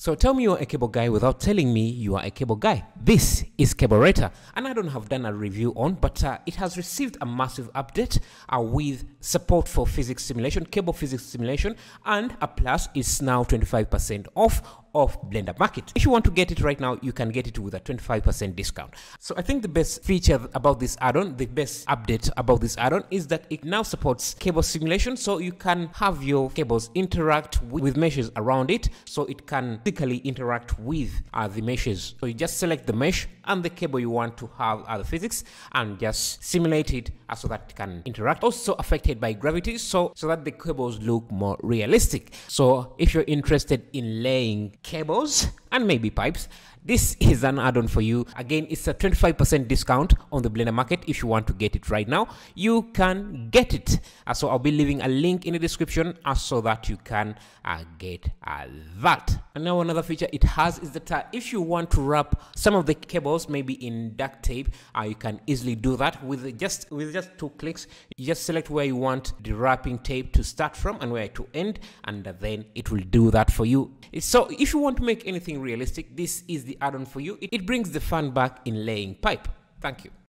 So tell me you're a cable guy without telling me you are a cable guy. This is Cablerator, and I don't have done a review on, but uh, it has received a massive update uh, with support for physics simulation, cable physics simulation, and a plus is now 25% off of Blender Market. If you want to get it right now, you can get it with a 25% discount. So I think the best feature about this add-on, the best update about this add-on is that it now supports cable simulation, so you can have your cables interact with, meshes around it, so it can physically interact with uh, the meshes. So you just select the mesh and the cable you want to have other physics and just simulate it uh, so that it can interact. Also affected by gravity, so so that the cables look more realistic. So if you're interested in laying cables and maybe pipes this is an add-on for you. Again it's a 25% discount on the blender market if you want to get it right now. You can get it. Uh, so i'll be leaving a link in the description uh, so that you can uh, get uh, that. And now another feature it has is that uh, if you want to wrap some of the cables maybe in duct tape uh, you can easily do that with just with just two clicks. You just select where you want the wrapping tape to start from and where to end and then it will do that for you. So if you want to make anything realistic this is the add-on for you. It, brings the fun back in laying pipe. Thank you